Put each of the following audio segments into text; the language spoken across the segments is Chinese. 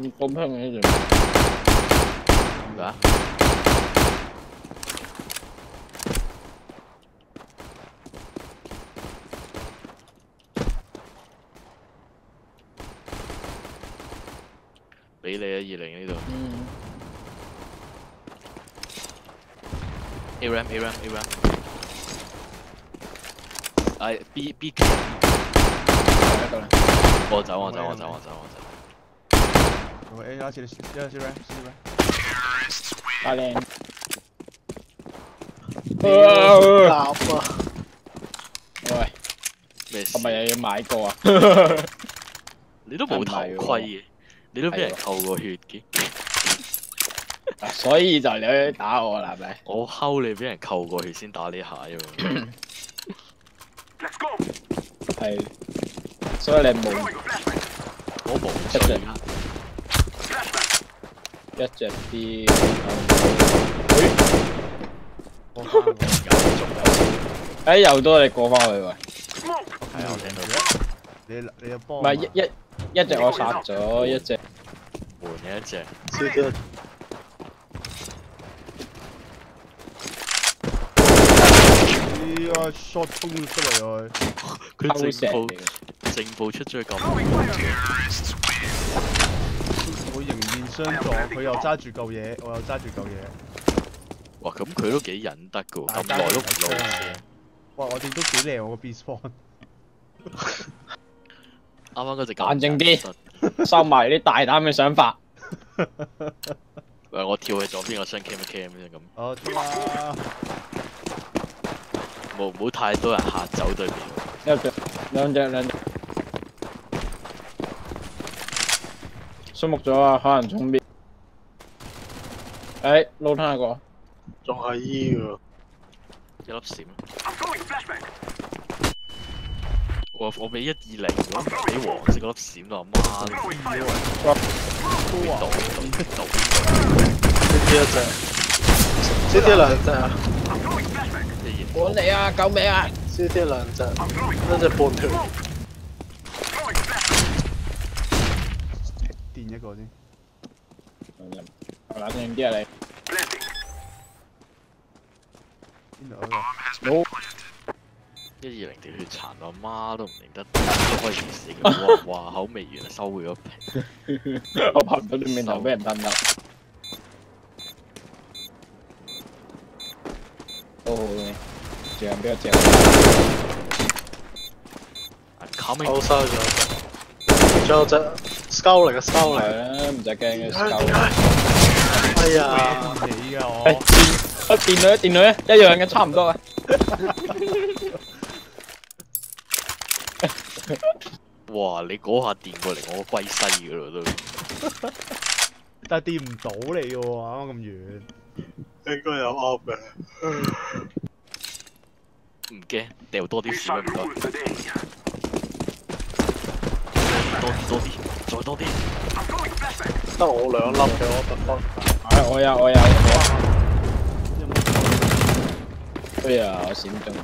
你公平嘅啫。咩啊？俾你啊，二零呢度嗯，A ram A ram A ram。哎，B B。我走我走我走我走我走。我 A 拉起嚟，一拉起嚟，起嚟。大靚。答啊！喂，咩事係？咪又要買過啊？你都冇頭盔嘅，你都俾人扣過血嘅。所以就你去打我啦，係咪？我睺你俾人扣過血先打呢下啫嘛。係，所以你冇我冇一隻罪一隻 B。過翻喎。哎，又多你過翻去喂，係啊，我聽到你你有幫唔係一一一隻我殺咗，一隻換嘅一隻。知啲依家 shot 衝出嚟佢，佢正步。正步出咗去咁我相撞，佢又揸住嚿嘢，我又揸住嚿嘢。哇！咁佢都幾忍得噶喎，咁耐都唔係露槍哇！我哋都幾靚我個 B spawn，啱啱嗰隻冷靜啲啲。收埋啲大膽嘅想法。喂，我跳去左邊個箱 cam 一 cam 啫咁，我知啦。冇唔好太多人嚇走對面。一隻兩隻兩隻。縮木咗啊，可能衝邊。哎，撈吞一個。仲係 E 㗎，一粒閃。我我俾一二零，如果唔係俾黃色嗰粒閃到阿媽都唔到到呢啲一隻，呢啲兩隻啊，管你啊！救命啊！呢啲兩隻，一隻半條，電一個先。冷靜啲啊你。邊度嗰個？好，一二零條血殘到阿媽都唔認得，都可以死嘅。哇哇口未完啊，收回咗皮。我拍唔到你面頭俾人吞啦。好好嘅，正比較正。I'm coming，收咗隻，仲有隻 Skull 嚟嘅 Skull 嚟，唔使驚嘅。點夠解？哎呀，電起㗎哎我。電啊電女啊電女啊，一樣嘅，差唔多啊。哇！你嗰下電過嚟，我歸西噶咯都。但係電唔到你嘅喎，啱啱咁遠。應該有 up 嘅，唔驚，掉多啲閃啊唔該。多啲多啲，再多啲。得我兩粒嘅我特登，哎，我有我有。有冇哎呀，我閃中。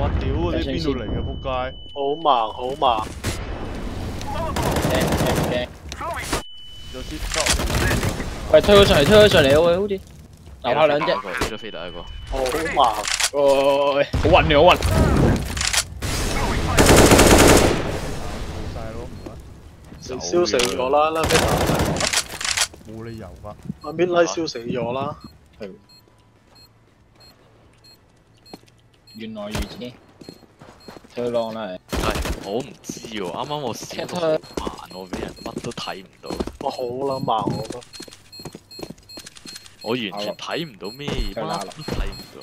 哇！屌嗰啲邊度嚟嘅仆街？好盲好盲，驚驚驚！有啲喂，推咗上嚟，推咗上嚟喂，好似留下兩隻。飛咗飛第一個。好盲，喂，好暈你，好暈。冇晒咯，唔該。你燒死咗啦，拉冇理由㗎。阿 Midnight 燒死咗啦，原來如此。推浪啦，係，我唔知喎，啱啱我閃到好慢，我俾人乜都睇唔到，我好撚盲我覺得，我完全睇唔到咩，乜都睇唔到。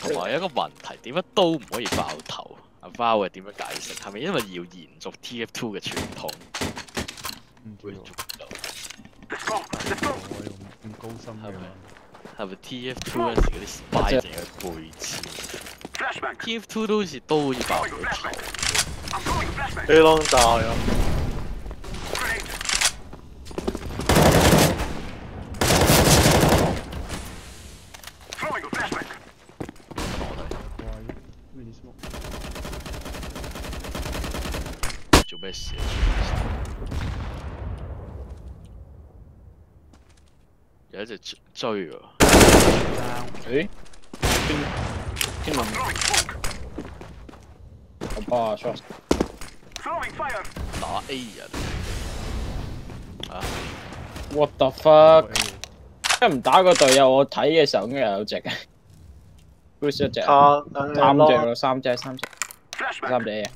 同埋一個問題，點解都唔可以爆頭？阿包係點樣解釋？係咪因為要延續 TF2 嘅傳統？唔知喎會做唔到？我用咁高深嘅係咪係咪 TF Two 嗰陣時嗰啲 spy 淨係背刺？TF Two 都好似都好似爆唔到頭。A long 炸咗，哇，mini smoke，做咩事啊？有一隻追追喎，誒，邊邊度？我幫阿 shot。打 A 人啊！What the fuck？一唔打個隊友，我睇嘅時候應該有隻嘅。Bruce 一隻，卡等三隻 long 咯，三隻，三隻，三隻嘢。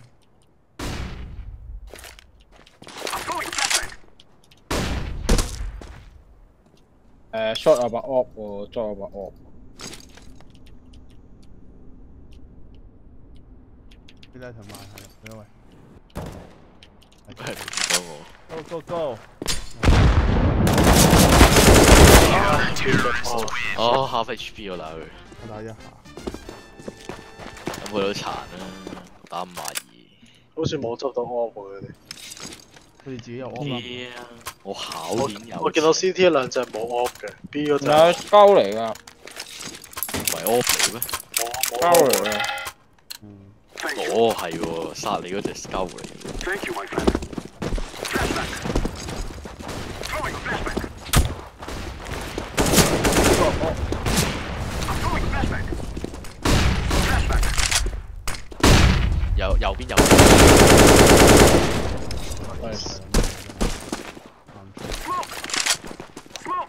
誒，short 有把 op 喎，再有把 op。邊低同埋係，因為係唔到我。Go go go！哦，half HP 我打佢，我打一下，咁佢都殘啦，打五廿好似冇執到 off 喎佢哋。佢哋自己有。啦。我考我驗有。我見到 CT 一兩隻冇 off 嘅，B 嗰隻仲有鳩嚟㗎，唔係 off 嚟咩？冇冇鳩 off 嚟嘅。嗯，哦，係喎，殺你嗰隻 scout 嚟嘅。右右邊右邊，係係啊，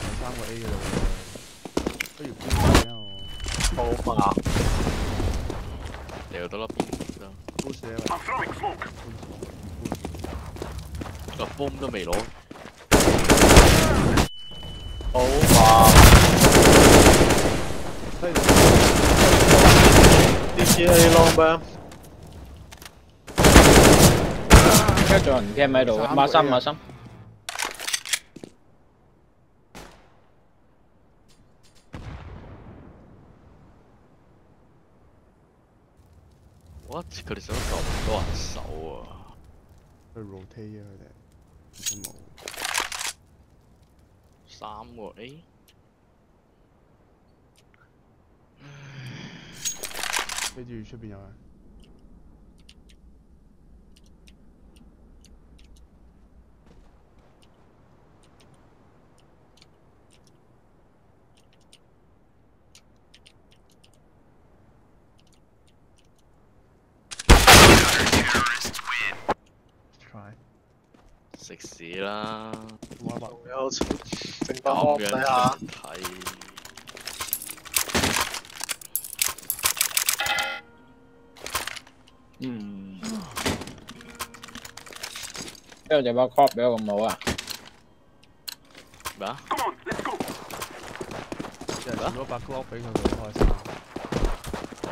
第三個 A 嘅啦喎，不如搬嚟啊我好嘛？你又得粒邊得，，push 咧，搬個 boom 都未攞，好嘛犀利，？CT A long 咩？而家仲有人 cam 喺度嘅，馬心馬心。我佢哋想咁多人手啊！去 rotate 啊佢哋，都冇。三個 A，跟住出邊有人食屎啦！冇辦法，仲有剩翻咁 off 樣睇下。睇，嗯。之後就把 cop 俾我咁好啊！咩啊？有人送咗把 Glock 俾佢，佢好開心。哦，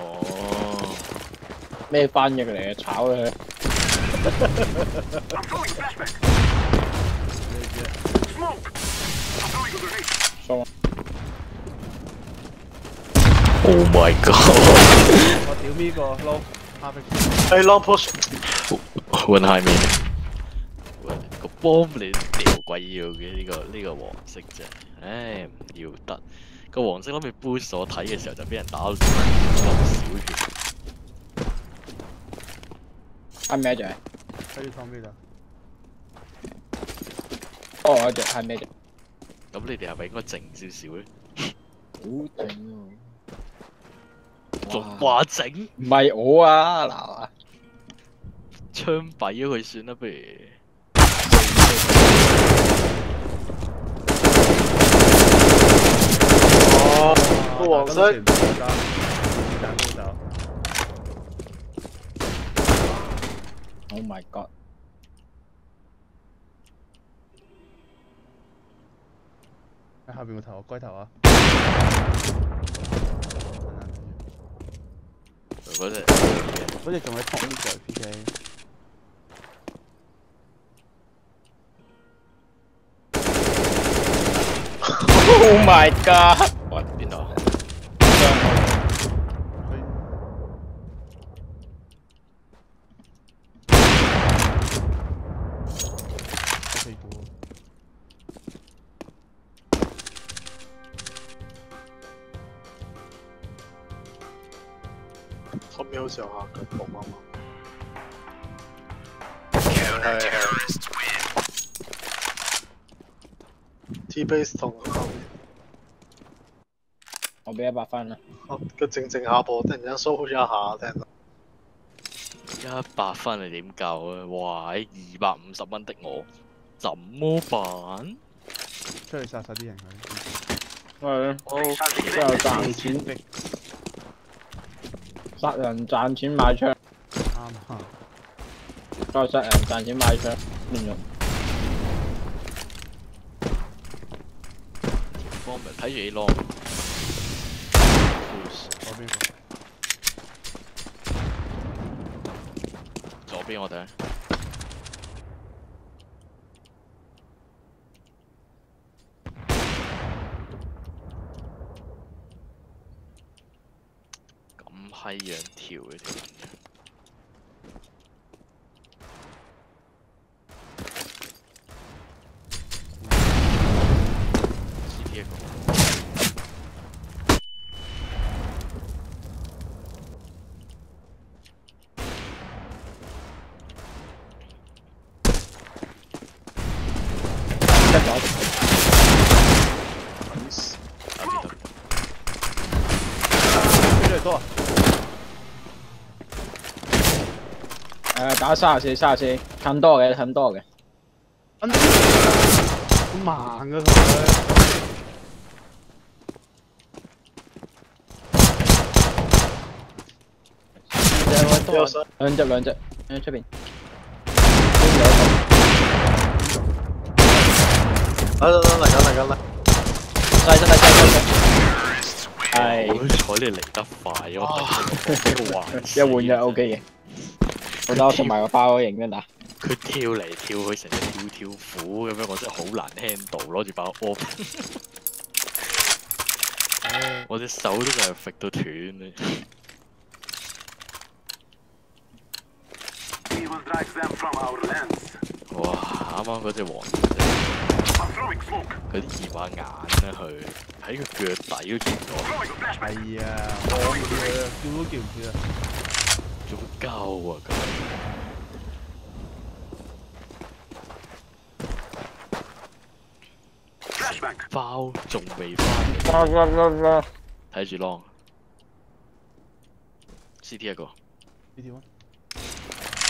咩翻譯嚟嘅？炒咗佢。Oh my god！我屌呢個 low 哈比，A long push，換下面，喂個 bomb 你屌鬼要嘅呢個呢個黃色啫，唉唔要得。個黃色諗住 boost 我睇嘅時候就俾人打到咁少血，係咩仔？喺呢方面啊，哦，我隻係咩隻？咁你哋係咪應該靜少少咧？好勁喎！仲話靜？唔係我啊，嗱啊！槍斃咗佢算啦，不如。哦，個黃色唔得，但都走。Oh my god！喺下面個頭，我歸頭啊！嗰隻，嗰隻仲係同一個。P K OH MY GOD！Base 同後面，我俾一百分啦。我個靜靜下步，突然間騷一下，聽到。一百分你點夠啊？哇！喺二百五十蚊的我，怎麼辦？出去殺晒啲人佢。係，好，之後賺錢，逼殺人賺錢買槍，啱啊！再殺人賺錢買槍，亂用。方咪睇住 A long。左邊？左邊我哋。咁閪樣跳嘅條人嘅。CT 一個。一咗。打邊度？越嚟越多啊！誒打三十四，三十四，近多嘅，近多嘅。好慢㗎佢。有晒，兩隻兩隻喺出邊。等等等嚟緊嚟緊嚟，細細細細細。係好彩你嚟得快，我睇到個環 一換就 O K 嘅。我送埋個包型先打。佢跳嚟跳去成日跳跳虎咁樣，我真係好難 handle 攞住把 op，我隻手都就係揈到斷咧。We will drive them from our lands. 哇！啱啱嗰隻黃 I'm throwing smoke. 佢啲二把眼咧，佢喺個腳底都見到，Throwing a flashbang. 係啊，望住佢啊，叫都叫唔叫啊！做乜鳩啊.包仲未翻！睇住 long。CT 一個，呢條啊，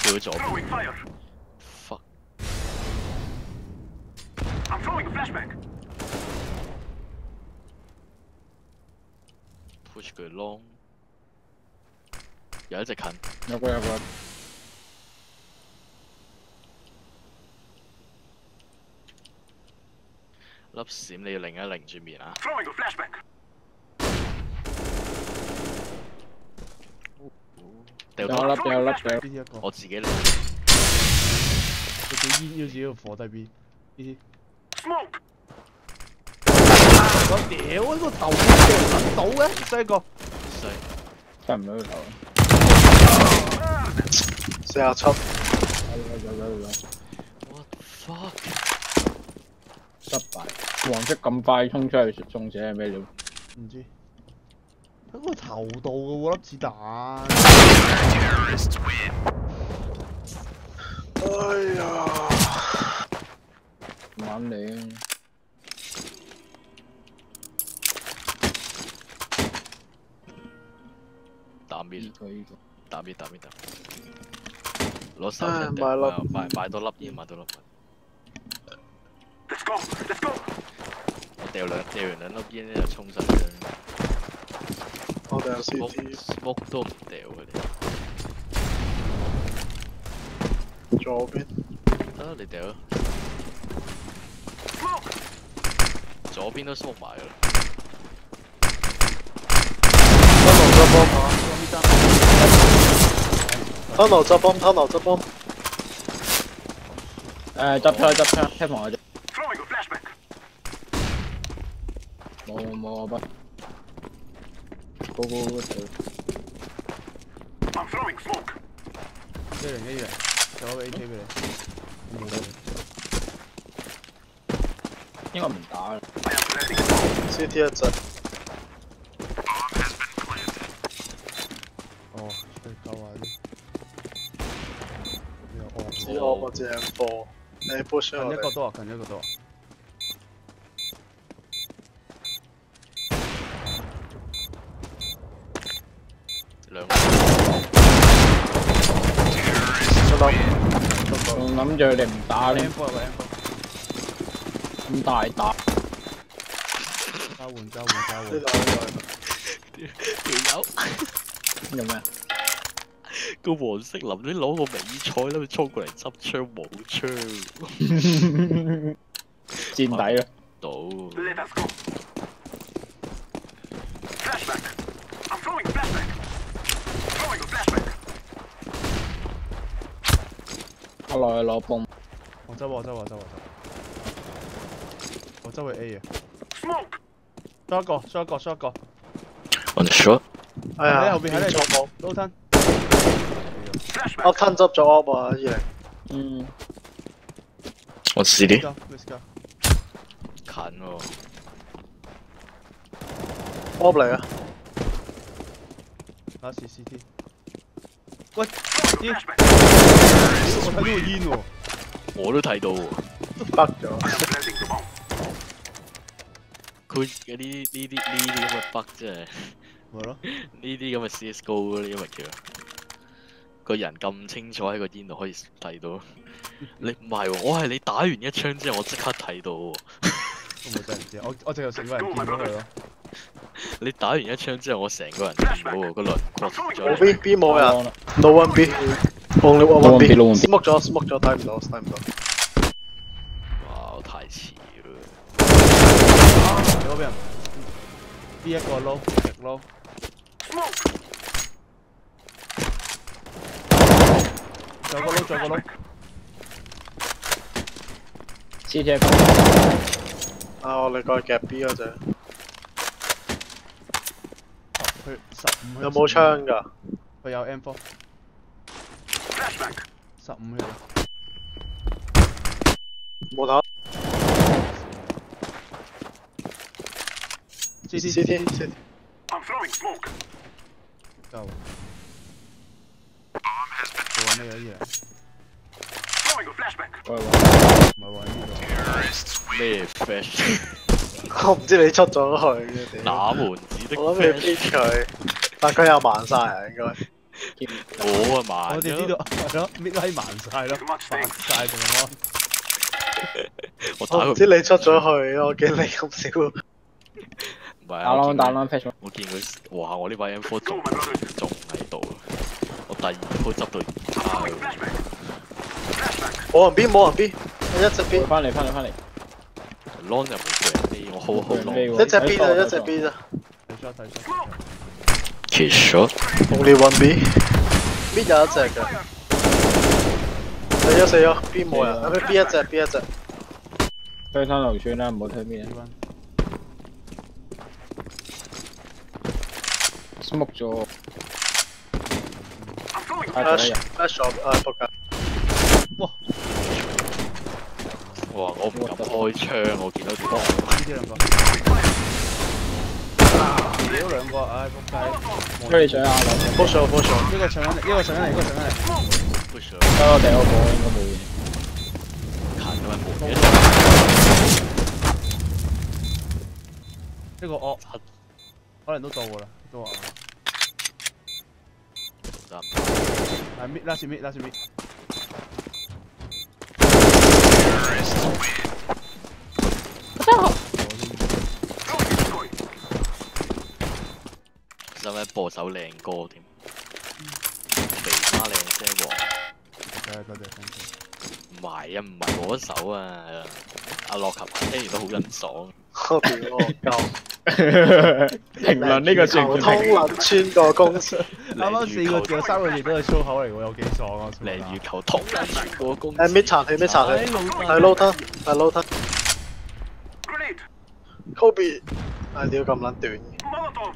跳咗左邊 Throwing fire.，fuck！I'm throwing a flashbang. push 佢 long，有一隻近，有個有個。粒閃你要擰一擰住面啊.掉多，粒掉。呢一個，我自己嚟，佢隻煙要自己要火低邊，呢 Smoke. 啲。我屌呢個頭揾到嘅，西個西真唔到頭。四廿七，有有有有有。，what the fuck？失敗。黃色咁快衝出去中者係咩料？唔知喺個頭度嘅喎粒子彈，哎呀，唔啱你。打面呢。個呢個。打邊打邊打邊，攞手唉一買粒買買多粒煙，買多粒煙。Let's go. Let's go. 我掉兩掉完兩粒煙咧就衝上去我掉 CT，smoke 都唔掉佢哋。左邊，得你掉.左邊都 smoke 埋啦。他脑子崩，他脑子崩。哎，抓票，抓票，太猛了！猛冇猛吧！不不不！这人也远，小伟这边。你把门打了。CT 要整。只我個隻 M4，你 push 我哋。近一個多啊，近一個多啊。兩個出粒，仲諗住你唔打有呢 M4 有個 M4，咁大打，交換交換交換。呢度呢條友做咩？個黃色林你攞個美彩諗住衝過嚟執槍冇槍墊底咯。到，Let us go. Flashback. I'm throwing a flashback. Throwing a flashback. 我落去攞泵，我周我周我周我周。我周係 A 嘅，Smoke. 收一個收一個收一個。on the shot，個。哎呀，喺後邊喺你變咗冇。撈吞。我吞执咗阿宝，阿二。嗯，我 C 啲。近喎，阿宝嚟啊！阿是 C T。喂，啲我睇到烟喎，我都睇到喎。都 fuck 咗。佢有啲呢啲呢啲咁嘅 fuck 真系，咯？呢啲咁嘅 C S Go 呢啲咪叫。個人咁清楚喺個煙度可以睇到，你唔係喎，我係你打完一槍之後我即刻睇到喎，我真係唔知，我我淨係成個人見到佢咯。你打完一槍之後我成個人見到喎，個輪廓冇咗 B B 冇人。，no one B，only one one B。B，no one B smoke 咗，smoke 咗，睇唔到，睇唔到。哇，我太遲啦，有個俾人 B 一個撈，直撈。Smoke. 走过路，走过路。谢谢。啊，我嚟个夹 B 嗰只。佢十五。有冇枪噶？佢有 M4。十五血。冇打。C T C T C T。I'm throwing smoke. 佢揾咩嘢嘢？Throwing a flashback. 喂喂，唔係揾呢咩 flash 我唔知你出咗去嘅屌。打門子的我諗你 flash，邊佢，但佢又慢晒啊，應該。我啊個。慢我哋呢咗，度係咯，搣拉慢晒咯，Too much 慢 things. 晒仲安。我打佢我唔知你出咗去，我見你咁少。唔係啊，打啷打我見佢啷 patch 我見佢，哇！我呢把 M4 仲 Go, my brothers. 仲喺度，我第二铺执到而家 Throwing 喎 flashback. Flashback. 冇人 B，冇人 B，一只 B，翻嚟翻嚟翻嚟， ，long 又冇佢人 A，我 hold hold 冇人 long， A 一只 B 咋，睇错一只 B 咋。睇 shot 睇 shot。其实 Only one B。B 有一只嘅，死咗死咗，B 冇人，啊咩 B 一只 B 一只。推山流村啦，唔好推边呢班 smoke 咗， ，flash 咗，啊仆街。哇！我唔敢開槍，我見到條光。呢啲兩個。屌兩個，唉仆街！推你上下樓，push 咗 push 咗。呢個上緊嚟，呢個上緊嚟，呢個上緊嚟。push 咗推我哋嗰個應該冇嘢。近咁呢個惡可能都到㗎啦，都話。得係搣拉線搣拉線搣。throwing destroy. 使唔使播首靚歌添？肥媽靚聲王，係啊，多謝 thank you。唔係啊，唔係嗰首啊，阿樂琴聽完都好欣爽。我屌我鳩。評論呢個算唔頭算？通撚穿個公司。啱啱四個字有三個字都係粗口嚟喎，有幾爽啊！鯪魚球通撚穿个公誒搣殘氣搣殘氣，係 low 吞係 low 吞。Grenade. Kobe 啊屌咁撚短，Molotov.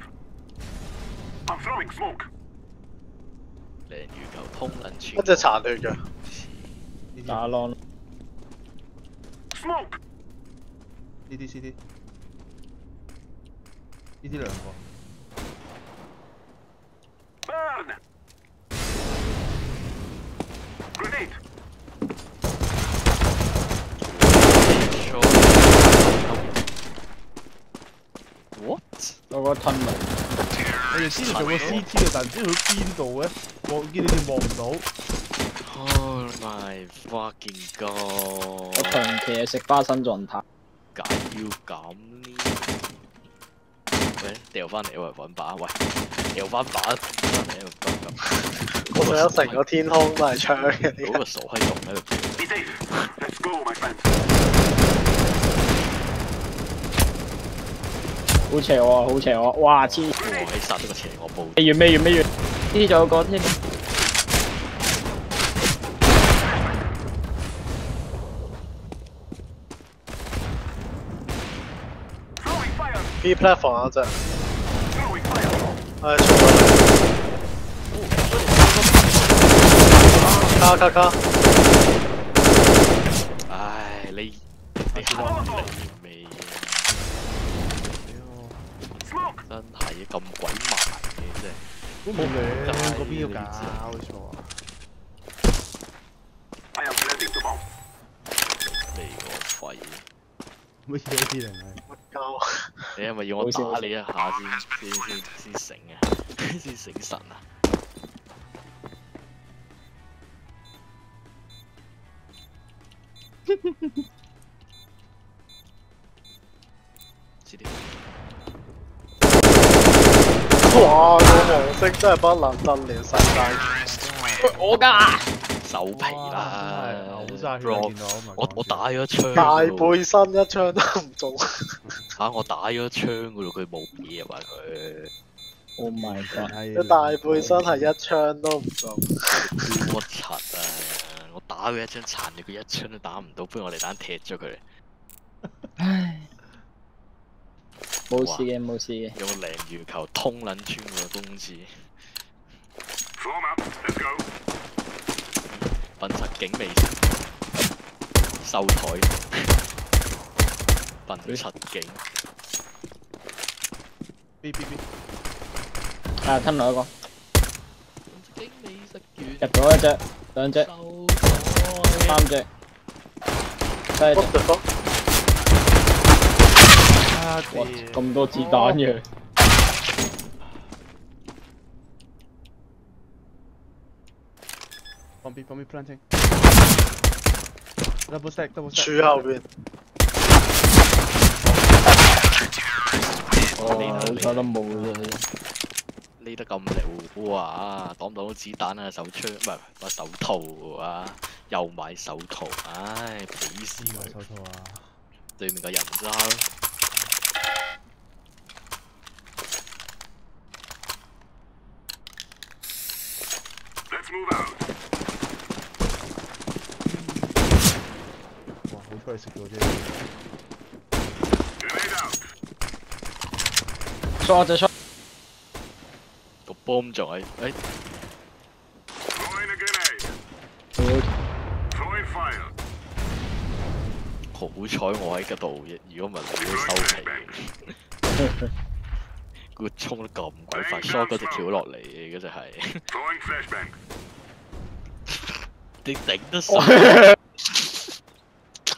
I'm throwing smoke. 鯪魚球通撚一穿。隻殘血嘅，打 long Smoke. 呢啲 C D，呢啲兩個。Burn. Grenade. What？嗰個吞雷，我哋之前做過 C T 嘅，但唔知去邊度嘅，我見你哋望唔到。Oh my fucking 我 god！長期係食花生狀態。解要咁呢？喂，掉翻嚟喂，揾把喂，掉翻把翻嚟喺度咁咁。我仲有成個天空都係槍嘅，嗰個傻閪仲喺度.好邪惡啊！好邪惡啊！哇！黐哇！喺殺咗個邪惡部。咩完咩完咩完？呢仲有個添。B platform 嗰隻，Throwing fire. 唉，出咗嚟，卡卡卡，唉，你你行你未.真係咁鬼慢嘅真係。都冇嘅，街嗰邊要呢搞錯啊！I am planting the bomb. 你個肺！乜嘢啲人係？乜鳩？你係咪要我打你一下先先先先醒啊？先醒神啊！知啲哇！個黃色真係不能得了，世界我㗎。手皮啦我我打咗一槍大背身一槍都唔中，嚇我打咗一槍噶咯，佢冇嘢啊嘛佢。Oh my god！佢大背身係一槍都唔中。我柒啊！我打佢一槍殘你，佢一槍都打唔到，不如我哋蛋踢咗佢，唉，冇事嘅冇事嘅。用鯪魚球通撚穿佢個公廁，Form up. Let's go. 品柒警未成，收台，品柒警，B B B，啊，吞落一個，入咗一隻，兩隻，三隻，七？啊哇！咁多子彈嘅，放 B 放 B planting。double stack double stack。後邊，哦，好彩都冇嘅。匿得咁撩哇！擋唔擋到子彈啊？手槍唔係把手套啊！又買手套，唉！鄙視佢手套啊！對面個人渣咯。Let's move out. 哇！好彩你食咗啫。Grenade out. Short 隻 short，個 bomb 仲係誒 Throwing a grenade. 好彩我喺嗰度，如果唔係你都收皮。佢衝得咁鬼快，short 嗰隻跳落嚟嘅嗰隻係，Throwing flashbang. 你頂得順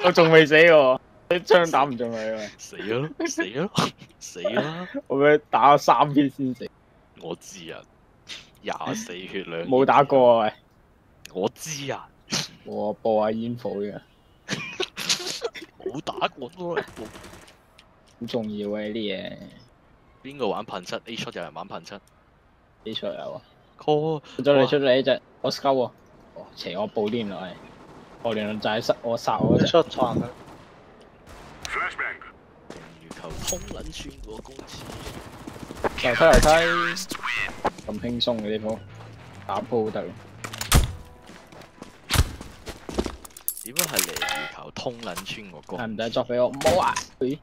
我仲未死喎，啲槍打唔中佢啊，死咯死咯 死啦！我俾佢打咗三篇先死，我知啊，廿四血量冇打過啊喂，我知啊，我播下煙火嘅，冇打過咯。好重要啊呢啲嘢，邊個玩噴漆？A 出有人玩噴漆？A 出有啊，，call 出咗你出嚟呢只，我 scout 喎，哦邪惡暴癲落嚟，我連輪就係殺我殺我出殘啦！Flashbang. 羽球通撚穿個公司，樓梯樓梯，咁輕鬆嘅呢鋪，打鋪得咯，點解係嚟羽球通撚穿個弓係唔使作俾我，唔好啊，你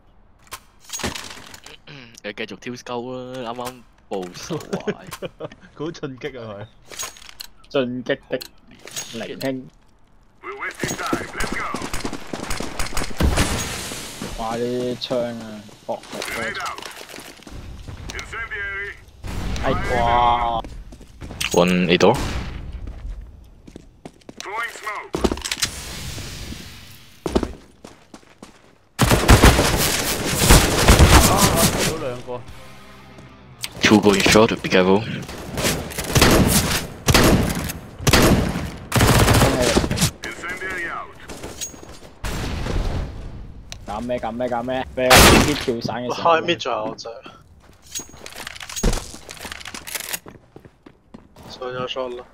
繼續挑鳩啦！啱啱報仇壞，佢好進擊啊佢。進擊的聆聽，We're wasting time. Let's go. 哇！啲槍啊，搏力 Grenade 多，out. Incendiary. 哎哇！One A door，Throwing smoke. 佢，啊，到兩個，two going short, be careful。真係 Incendiary out. 減咩減咩減咩，俾我啲跳傘嘅時候，開 mid 仲有就上咗 shot 啦，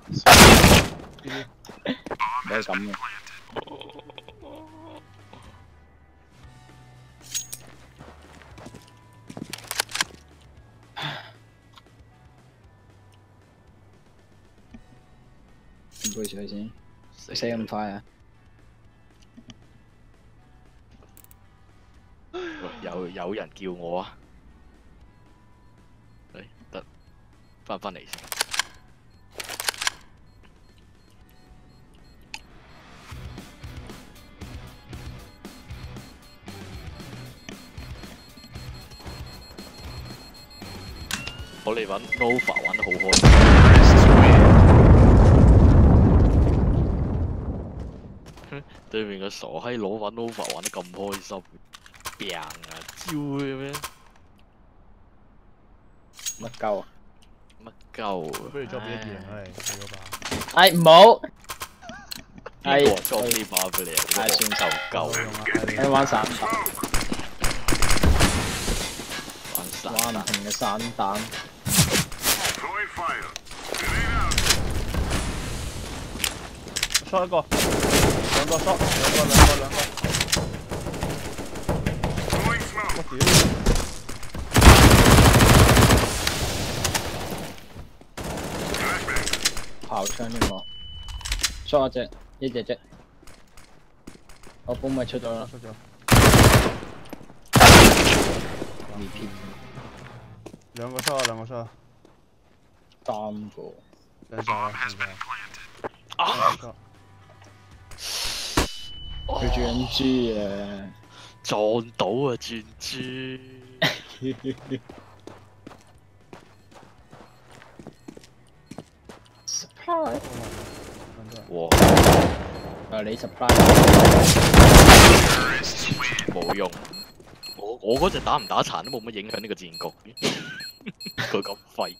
唔可以咁嘅。杯水先，死咁快啊！有人叫我啊！誒得，翻返嚟先。我哋玩 Nova 玩得好開心。对面個傻閪佬玩 Nova 玩得咁開心，病招嘅咩？乜鳩啊？乜鳩啊？不如作俾一二零啦，你你嗰把，哎唔好，哎邊個裝呢把俾你啊？哎你個算就夠夠用啊，你玩散彈，玩散玩唔彈。停嘅散彈，Throwing fire. Grenade out. shot 一個，兩個 shot，兩個兩個兩個，我屌.炮槍添喎，shot 一隻，一隻啫，我本咪出咗啦，二片兩個 shot 啊，兩個 shot 啊，三個，兩晒啦，兩晒啦，啊！佢住緊豬啊！撞到啊，轉豬！surprise，哇，啊你 surprise，冇用。我我嗰隻打唔打殘都冇乜影響呢個戰局。佢咁廢，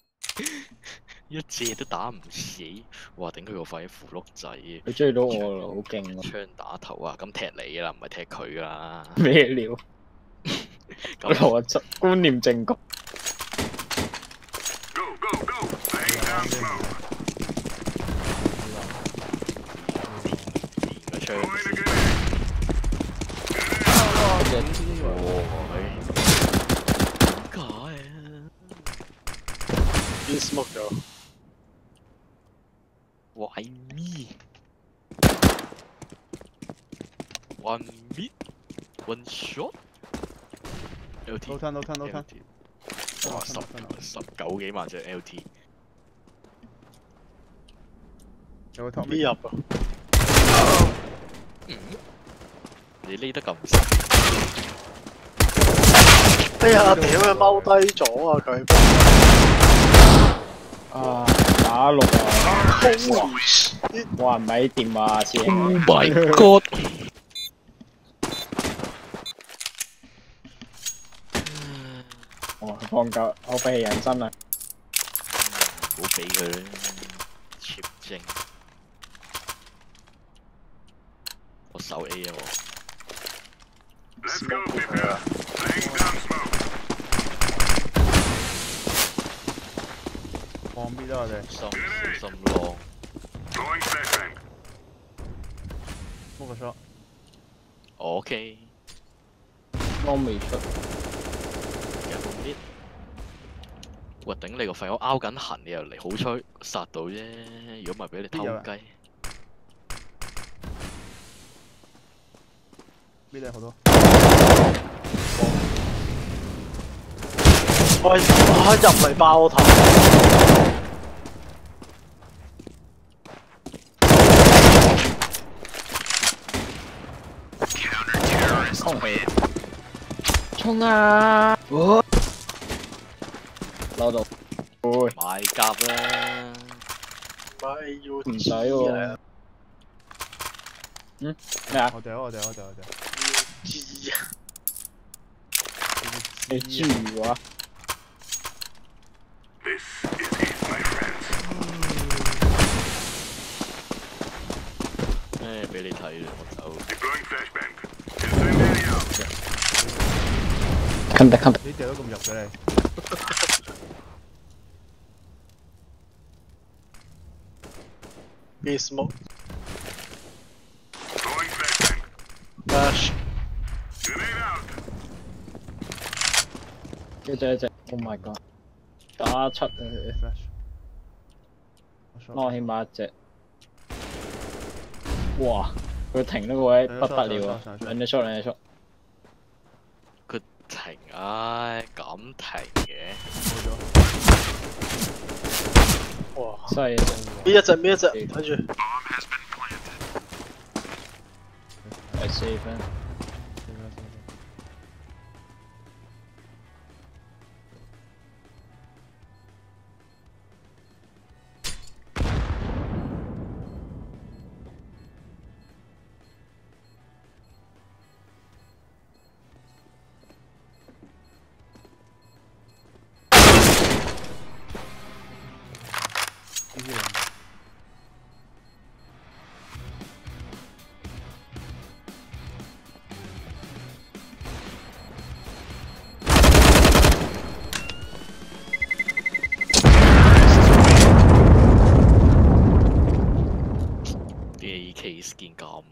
一隻都打唔死。哇！頂佢個肺符碌仔，佢追到我啦，好勁啊！槍打頭啊！咁踢你啦，唔係踢佢啦。咩料？咁邏輯觀念正確，Go, go, go. Laying down smoke. 連個槍 Throwing a 先。grenade. 哇！點解啊？邊 smoke 咗？Why me? One mid, one shot. LT 老吞老吞老吞，LT 哇，十十九幾萬隻 LT，有個 top 邊入啊？你匿得咁實，哎呀，屌佢踎低咗啊佢！啊打六啊！Holy shit！哇唔係掂啊，師 Oh 兄！my god！哇放夠，我廢氣人生啊！唔好俾佢啦，cheap 精。我手 A 啊我。Let's go, people. Laying down smoke. 放 B 啦我哋，心小心浪，Throwing flashbang. 摸個 shot，OK，光未出，有冇啲？喂，頂你個肺！我拗緊痕，你又嚟，好彩殺到啫。如果唔係俾你偷邊有啊雞，B 咧好多，我我入嚟爆我頭，衝起！衝啊！攞我就买夹啦，买要唔使喎？嗯，咩啊？我掉我掉我掉我掉，猪啊！你猪啊！咩俾你睇啦？我走。看得看得。你掉咗咁入嘅咧？俾 smoke Throwing flashbang. flash，Grenade out. 一隻一隻，Oh my god！打七誒，flash。我 shot 攞起碼一隻。哇！佢停呢個位不得了啊上咗！shot，兩隻 shot 兩隻 shot，佢停，唉咁停嘅，冇咗。哇！犀利！呢一隻呢一隻，睇住 Bomb has been planted. 係四分。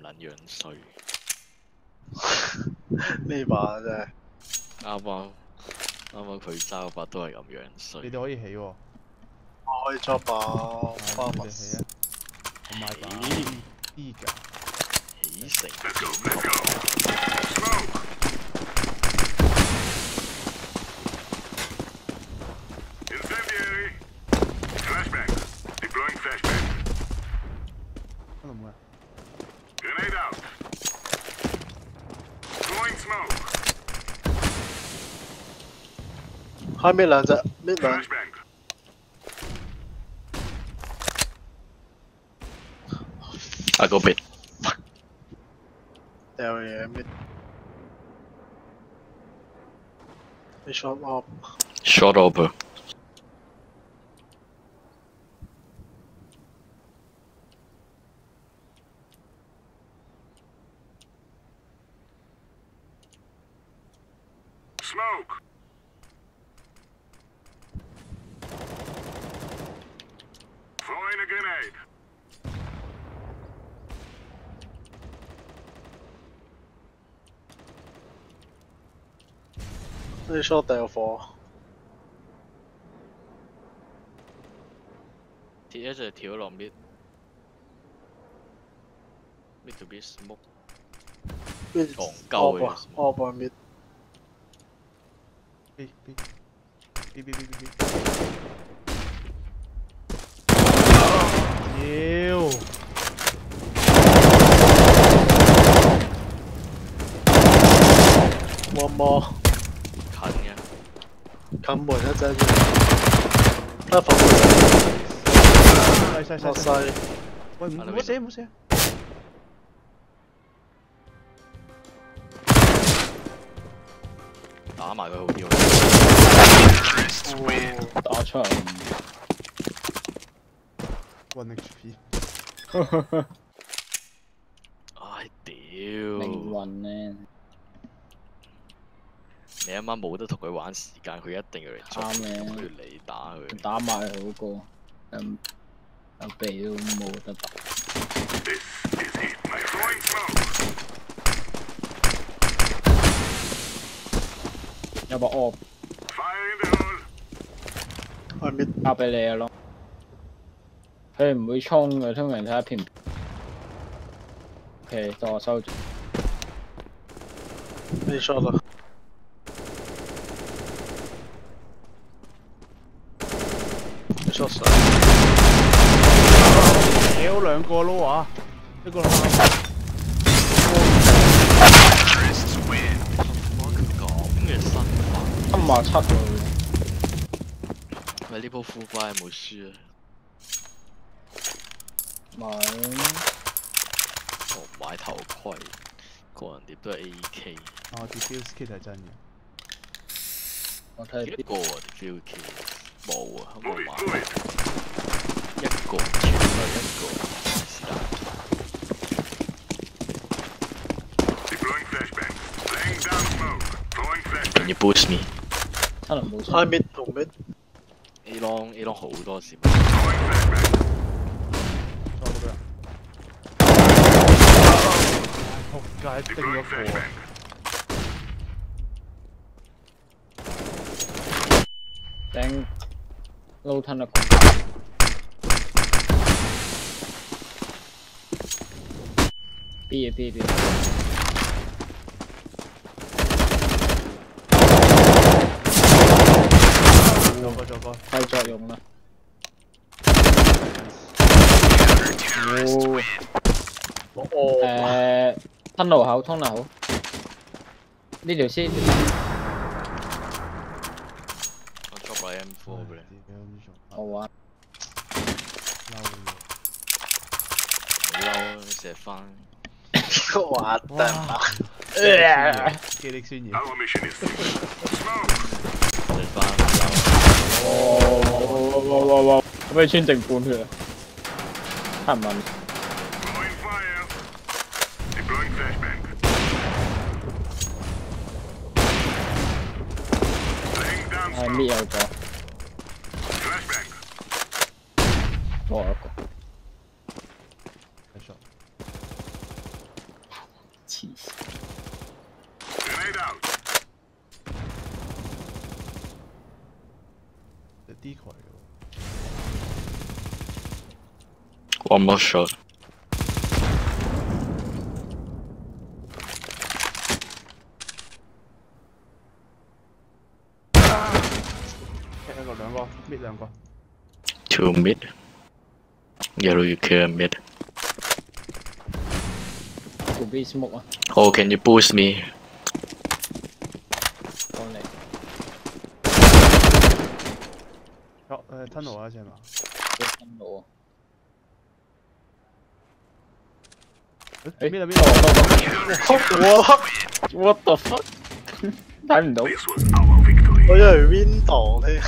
撚樣衰，呢把真係啱啱啱啱佢揸嗰把都係咁樣衰你。哋可以起喎。我可以作把花蜜係你起啊！我買把咦 E 㗎。起成 Let's go, let's go. Smoke. Incendiary. Flashbang. Deploying flashbang. 可能冇人。Grenade out. Throwing smoke. 下面兩隻，呢兩 Flashbang. 啊個別掉嘢咩？你 shot up，short over，Smoke. Throwing a grenade. 你 shot 掉火，鐵一隻跳落 mid mid to be smoke，邊戇鳩嘅 up up mid，B B B B B B B。妖！摸摸近嘅，近門一隻要，得防細細細細。落細，喂，唔好死唔好死啊！打埋佢好啲喎。打出嚟。One HP。唉屌！命運咧，你啱啱冇得同佢玩時間，佢一定要嚟捉，你打佢。打埋佢好過，咁有鼻都冇得打。有把 hole. 下面交俾你咯。佢唔會衝嘅，通常睇下片。OK，當我收住。你 shot 啦，short 水，屌兩個咯啊！一個啦，哇咁嘅身份，三廿七喎，喂呢鋪副牌有冇輸啊？咪哦買頭盔，個人碟都係 AK，啊我跌 fuse kit 係真嘅，我睇下邊幾多個啊？啲 feel K 冇啊，冇 Move it, 買 move it. 一個，全部係一個，是但。Can you boost me？可能冇，I 錯。mid 同 long A long 好多時，Throwing flashbang. 錯嗰邊。仆街，叮 Deploying 咗個 flashbang. 頂撈吞啊！B 啊 B B，做個做個，揮作用啦。哦，哦，誒，吞路口，吞路口。呢條先，我 drop 嚟 M4 俾你。屌呢種好玩。嬲唔好嬲啊，射翻。滑嘅。蛋啊！哇！記憶宣言，Our mission is smoke. 射翻唔嬲。哇哇哇哇！可唔可以穿正半血啊？黑唔問。Throwing fire. Deploying flashbang. Laying down 係 smoke. 搣有咗，Flashbang. 我一個。係錯。黐線。Grenade out. 有 decoy 嘅 One more shot。喎，一個兩個搣兩個，Two mid。Yellow you clear mid。條 B smoke 啊，Oh can you boost me？幫你。哦誒吞路啊，一隻嘛，分路啊！誒搣啦搣哦啦，多個。What the fuck？睇唔到。This was our victory. 我以為 win 檔添，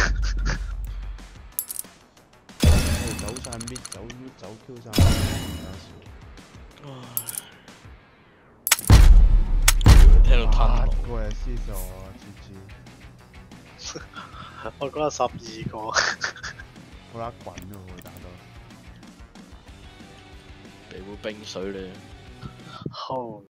走晒搣走走 Q 晒，搞笑。聽到吞落。八個 assist 咗啊，GG，我嗰日十二個。好啦滾喎會打到。俾杯冰水你。好。